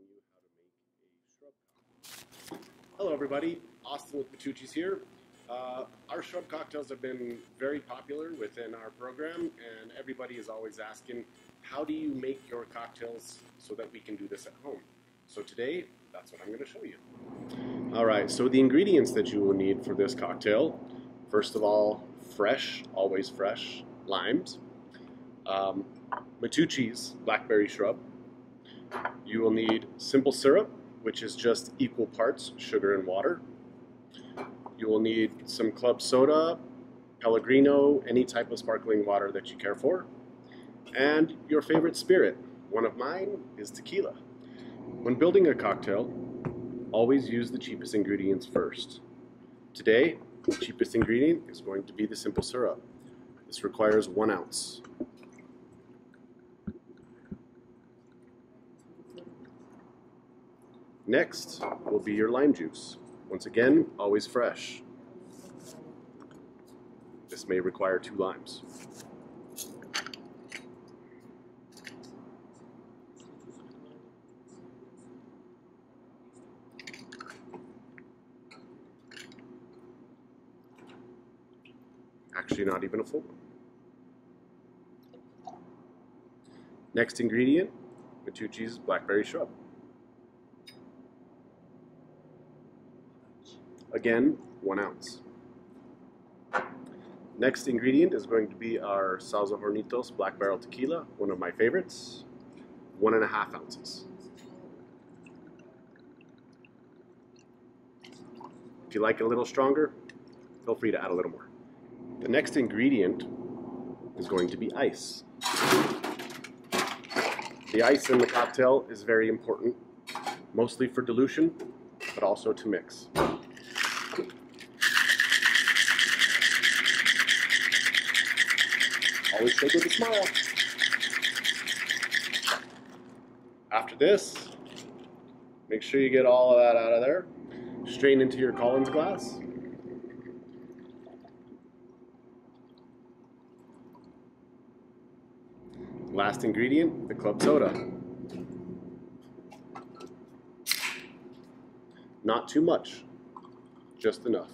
showing you how to make a shrub cocktail. Hello everybody, Austin with M'tucci's here. Uh, our shrub cocktails have been very popular within our program and everybody is always asking, how do you make your cocktails so that we can do this at home? So today, that's what I'm going to show you. Alright, so the ingredients that you will need for this cocktail, first of all, fresh, always fresh, limes, um, M'tucci's blackberry shrub. You will need simple syrup, which is just equal parts sugar and water. You will need some club soda, Pellegrino, any type of sparkling water that you care for, and your favorite spirit. One of mine is tequila. When building a cocktail, always use the cheapest ingredients first. Today, the cheapest ingredient is going to be the simple syrup. This requires one ounce. Next will be your lime juice. Once again, always fresh. This may require two limes. Actually, not even a full one. Next ingredient, M'tucci's blackberry shrub. Again, one ounce. Next ingredient is going to be our Sauza Hornitos Black Barrel Tequila, one of my favorites, one and a half ounces. If you like it a little stronger, feel free to add a little more. The next ingredient is going to be ice. The ice in the cocktail is very important, mostly for dilution, but also to mix. Always take with a smile. After this, make sure you get all of that out of there. Strain into your Collins glass. Last ingredient, the club soda. Not too much, just enough.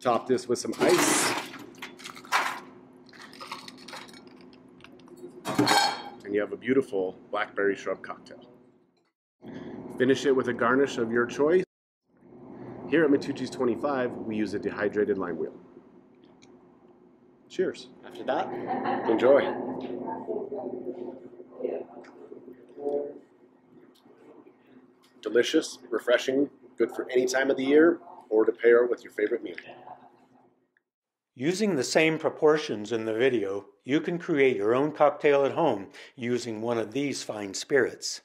Top this with some ice. And you have a beautiful blackberry shrub cocktail. Finish it with a garnish of your choice. Here at M'tucci's 25, we use a dehydrated lime wheel. Cheers. After that, enjoy. Delicious, refreshing, good for any time of the year or to pair with your favorite meal. Using the same proportions in the video, you can create your own cocktail at home using one of these fine spirits.